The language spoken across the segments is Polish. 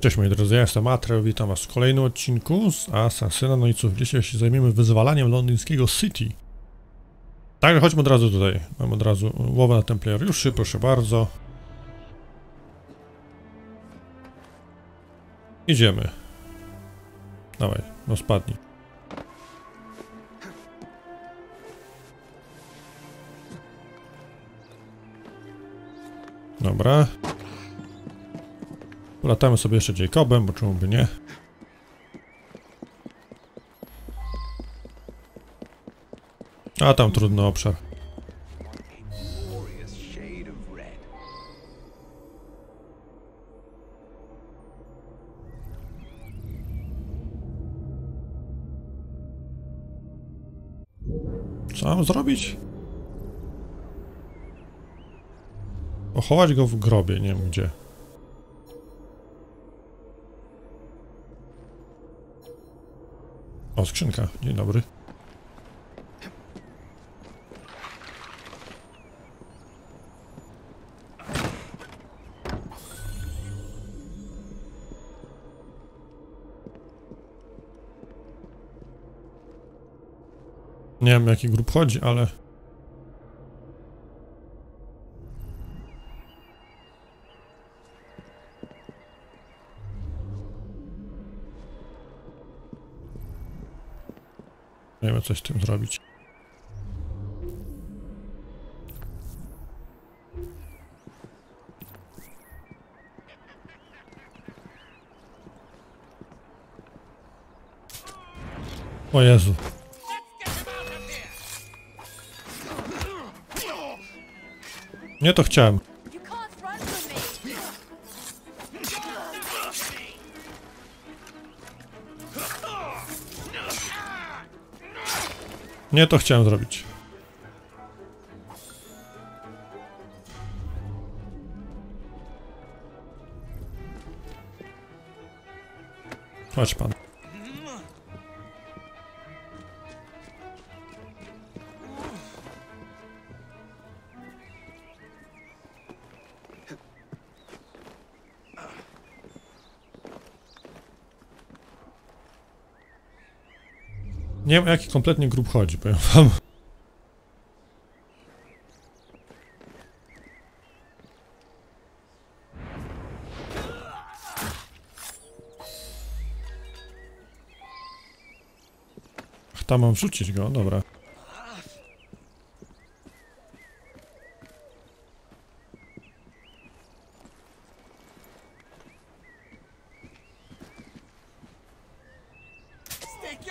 Cześć moi drodzy, ja jestem Atreo, witam was w kolejnym odcinku z Asasyna, no i dzisiaj się zajmiemy wyzwalaniem londyńskiego City. Także chodźmy od razu tutaj, mam od razu łowę na templariuszy, proszę bardzo. Idziemy. Dawaj, no spadnij. Dobra. Polatamy sobie jeszcze Jacobem, bo czemu by nie? A tam trudny obszar. Co mam zrobić? Pochować go w grobie, nie wiem gdzie. Skrzynka. Dzień dobry. Nie wiem, jaki grup chodzi, ale... Wiem, coś z tym zrobić. O Jezu. Nie to chciałem. Nie to chciałem zrobić. Chodź pan. Nie wiem o jaki kompletnie grup chodzi, powiem wam. Tam mam wrzucić go, dobra.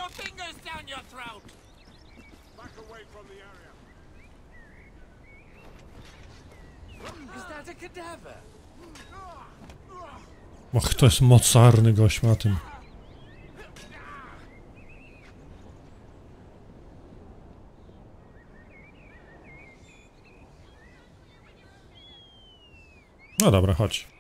Your fingers down your throat! Back away from the area. Is that a cadaver? Och, to jest mocarny gość ma tym. No dobra, chodź.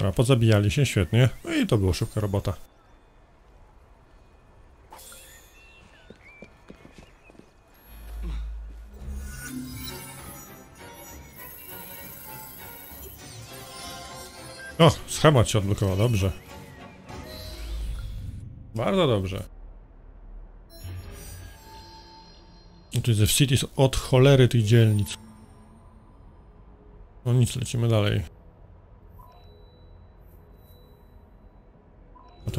Dobra, pozabijali się, świetnie. No i to była szybka robota. O, schemat się odblokował, dobrze. Bardzo dobrze. Tu jest w Cities od cholery tych dzielnic. No nic, lecimy dalej.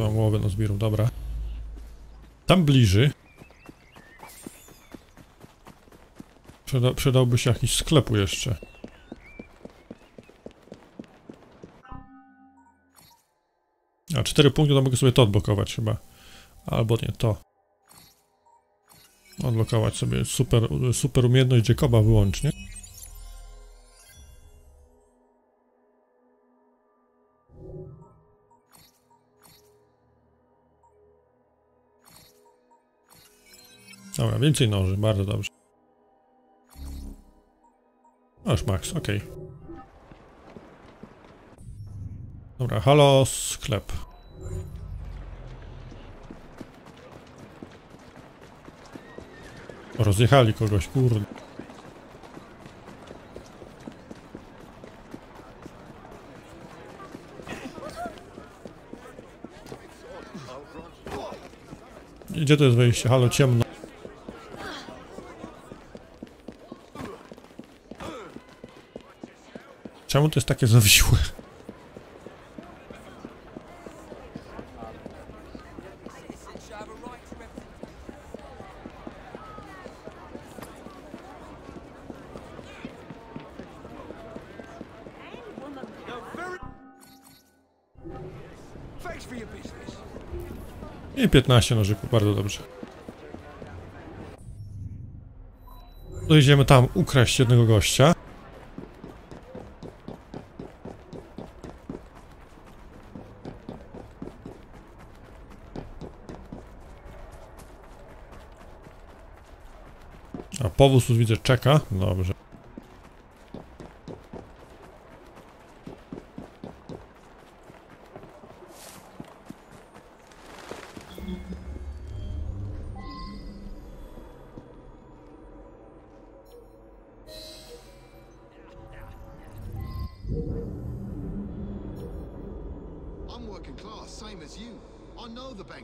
Tu mam głowę na zbierów, dobra. Tam bliżej. Przyda, przydałby się jakiś sklepu jeszcze. A, cztery punkty, to mogę sobie to odblokować chyba. Albo nie, to. Odblokować sobie super, super umiejętność Jacoba wyłącznie. Dobra, więcej noży, bardzo dobrze. Masz Max, okej. Dobra, halo, sklep. Rozjechali kogoś, kurde. Gdzie to jest wejście? Halo, ciemno. Czemu to jest takie zawiśłe? I 15 nożyków, bardzo dobrze. Dojedziemy tam ukraść jednego gościa. powóz już widzę czeka. Dobrze.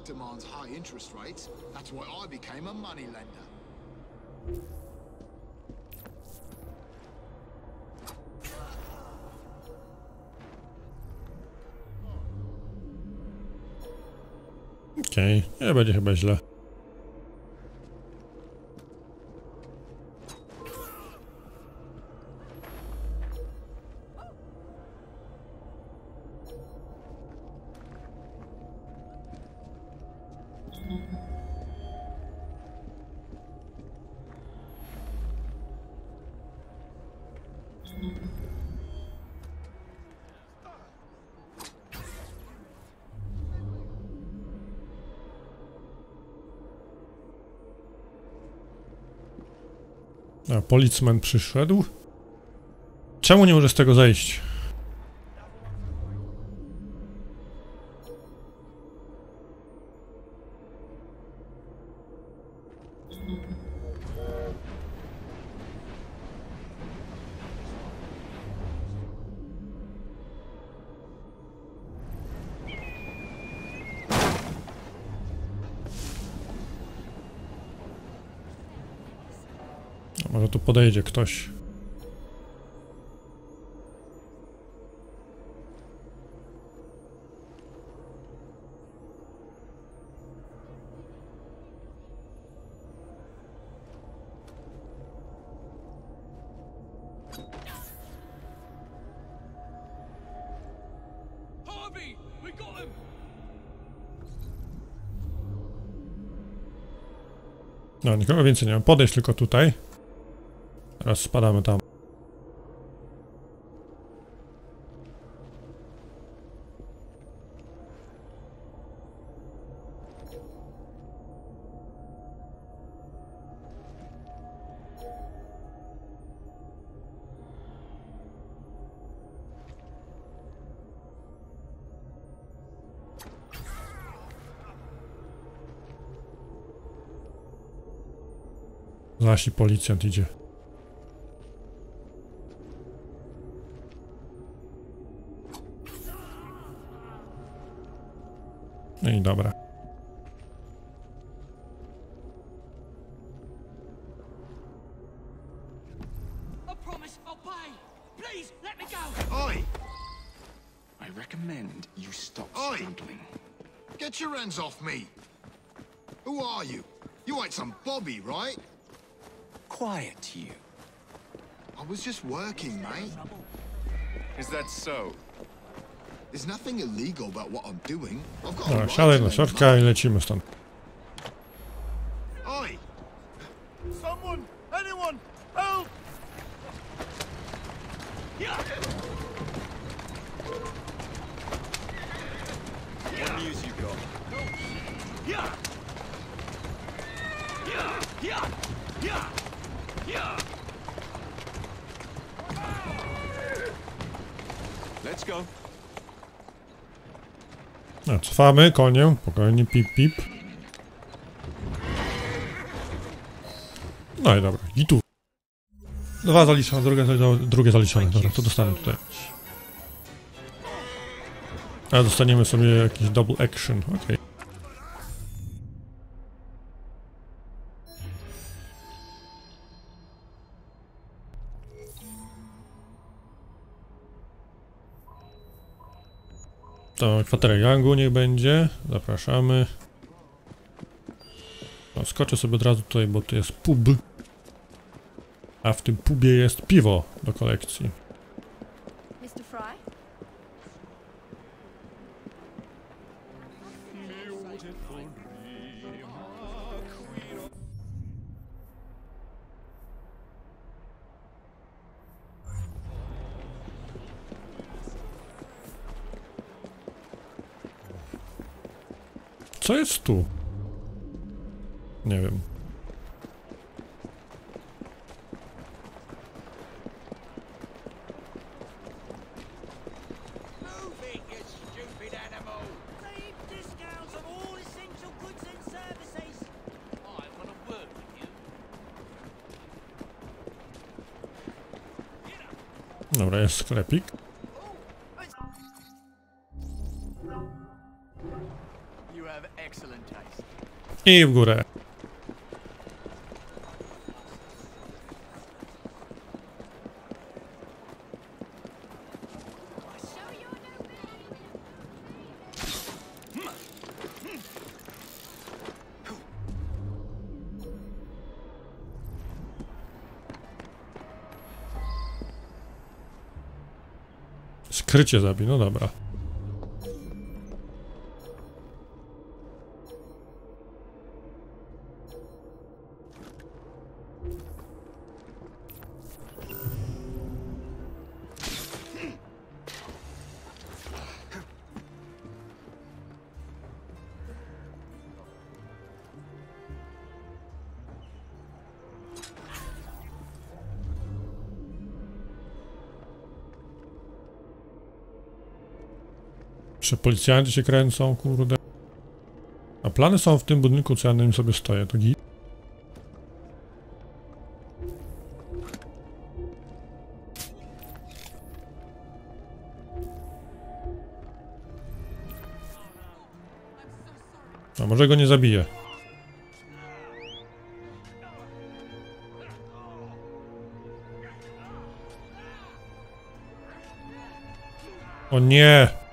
demands high interest rates. That's why I became a moneylender. Lender. Okej, nie będzie chyba źle. A, policjant przyszedł. Czemu nie może z tego zejść? Może tu podejdzie ktoś. No, nikogo więcej nie ma. Podejść tylko tutaj. Teraz spadamy tam. Zaś i policjant idzie. Get your hands off me! Who are you? You ain't some Bobby, right? Quiet, you. I was just working, mate. Is that so? There's nothing illegal about what I'm doing. I've got a Dobra, right siadaj to na make środka i lecimy stąd. No, cofamy koniem, spokojnie, pip, pip. No i dobra, i tu. Dwa zaliczone, drugie, drugie zaliczone, dobra, to dostanę tutaj. A dostaniemy sobie jakiś double action, okej. To kwaterę gangu niech będzie. Zapraszamy. No, skoczę sobie od razu tutaj, bo tu jest pub. A w tym pubie jest piwo do kolekcji. Co jest tu? Nie wiem. Move it, you I w górę. Skrycie zabij, no dobra. Czy policjanci się kręcą, kurde. A plany są w tym budynku, co ja na nim sobie stoję, to git. A może go nie zabije. O nie!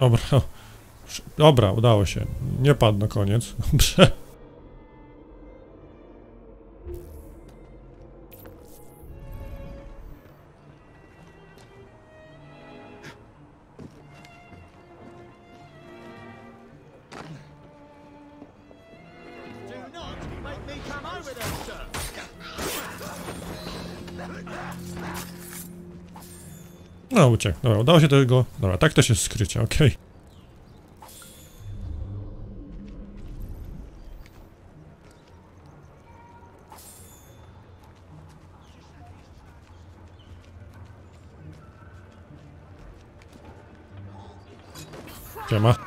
Dobra. Dobra, udało się. Nie padł na koniec. Dobrze. Uciekł. Dobra, udało się tego. Dobra, tak też jest skrycie, okej. Siema.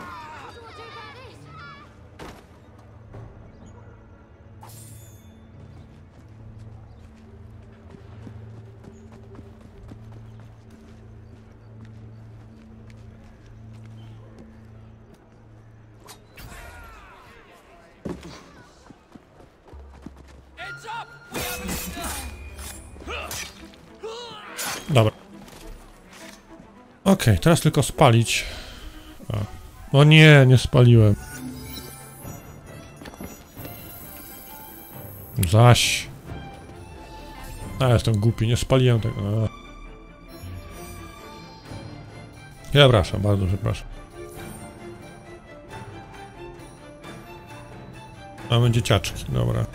Okej, teraz tylko spalić. O nie, nie spaliłem. Zaś. A, jestem głupi, nie spaliłem tego. A. Przepraszam, bardzo przepraszam. Mamy dzieciaczki, dobra.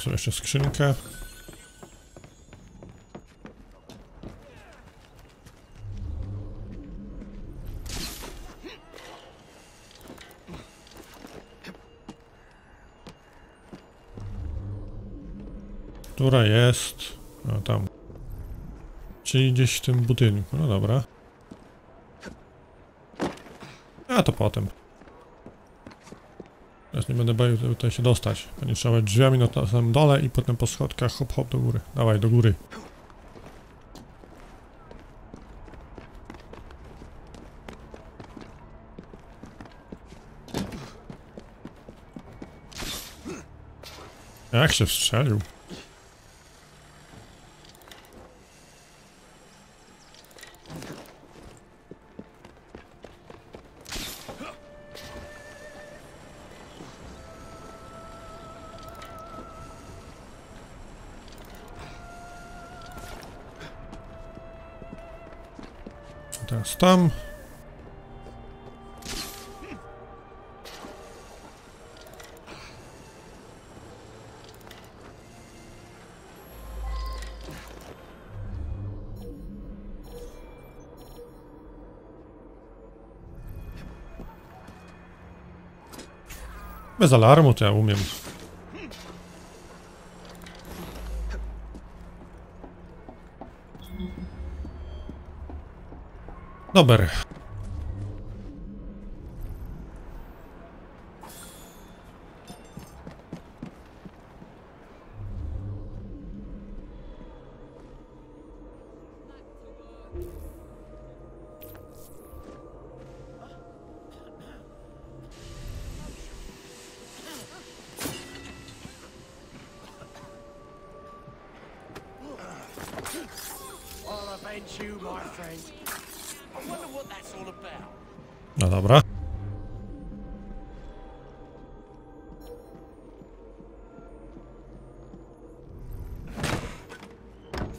Sobie jeszcze skrzynkę. Która jest? No tam. Czyli gdzieś w tym budynku, no dobra. A to potem. Teraz nie będę bawił tutaj się dostać. Będzie trzeba drzwiami na samym dole i potem po schodkach hop hop do góry. Dawaj, do góry. Jak się wstrzelił? Tam. Bez alarmu to ja umiem. Dobra.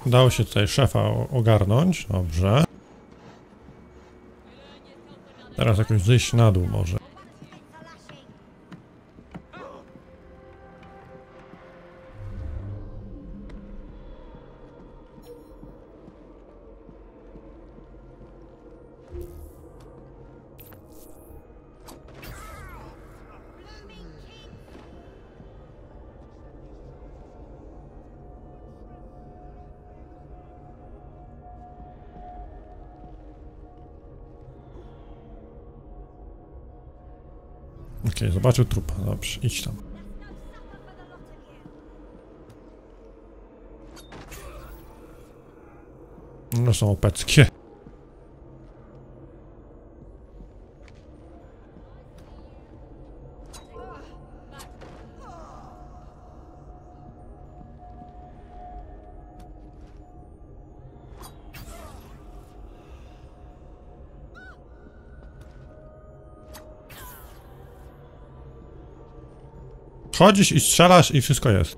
Udało się tutaj szefa ogarnąć. Dobrze. Teraz jakoś zejść na dół może. Okej, zobaczył trupa. Dobrze, idź tam. No są opeckie. Chodzisz i strzelasz i wszystko jest.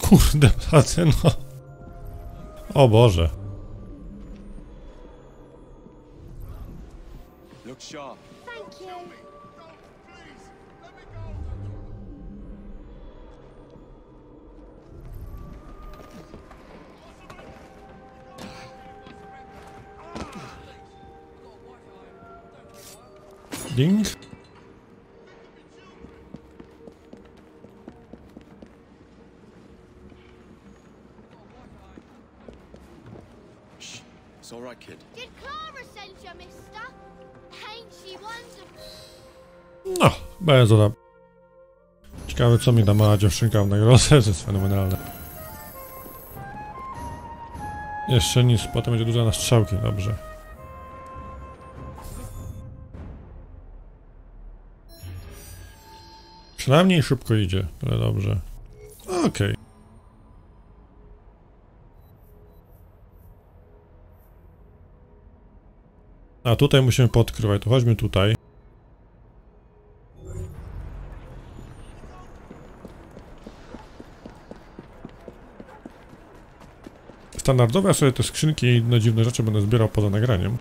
Kurde, pracy, no. O Boże. Look sharp. Thank you. Ding. Shh. It's all right, kid. Did Clara send you, mister? No, bardzo dobra. Ciekawe co mi da mała dziewczynka w nagrodę, to jest fenomenalne. Jeszcze nic, potem będzie dużo na strzałki, dobrze. Przynajmniej szybko idzie, ale dobrze. Okej. A tutaj musimy podkrywać, to chodźmy tutaj. Standardowe sobie te skrzynki i inne dziwne rzeczy będę zbierał poza nagraniem.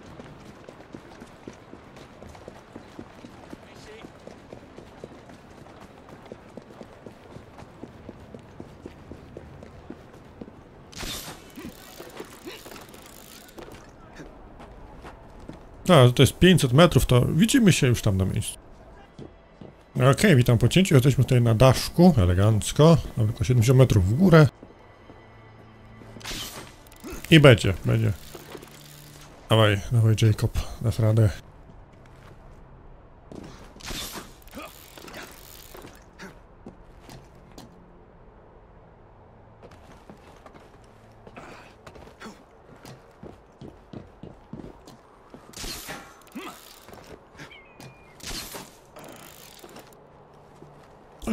A, to jest 500 metrów, to widzimy się już tam na miejscu. Okej, witam po cięciu. Jesteśmy tutaj na daszku, elegancko. Mamy tylko 70 metrów w górę. I będzie, będzie. Dawaj, dawaj Jacob, dasz radę.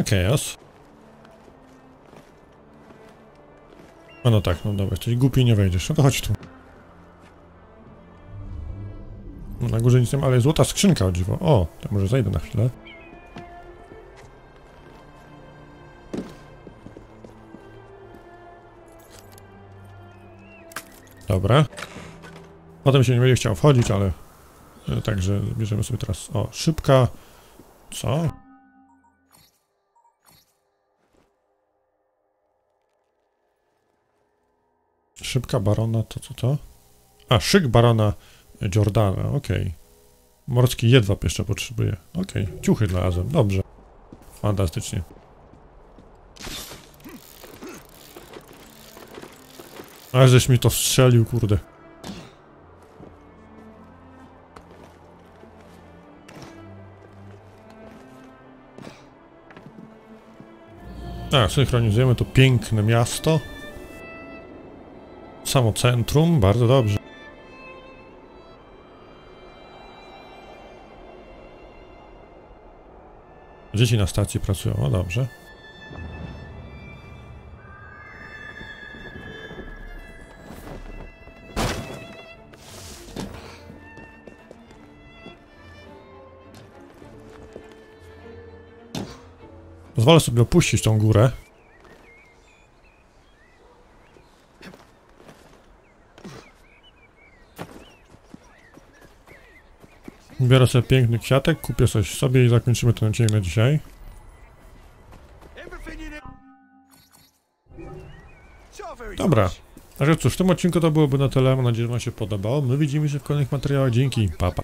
Jas. A no tak, no dobra, czyli głupi nie wejdziesz. No to chodź tu. No, Na górze nic nie ma, ale złota skrzynka o dziwo. O, to może zajdę na chwilę. Dobra. Potem się nie będzie chciał wchodzić, ale... e, Także bierzemy sobie teraz... O, szybka... Co? Szybka barona, to co to? A, szyk barona Jordana, okej. Morski jedwab jeszcze potrzebuje. Okej, ciuchy znalazłem, dobrze. Fantastycznie. Ale żeś mi to strzelił, kurde. A, synchronizujemy to piękne miasto. Samo centrum, bardzo dobrze. Dzieci na stacji pracują, o dobrze. Pozwolę sobie opuścić tą górę. Biorę sobie piękny kwiatek, kupię coś sobie i zakończymy ten odcinek na dzisiaj. Dobra. Także cóż, w tym odcinku to byłoby na tyle. Mam nadzieję, że Wam się podobało. My widzimy się w kolejnych materiałach. Dzięki. Pa, pa.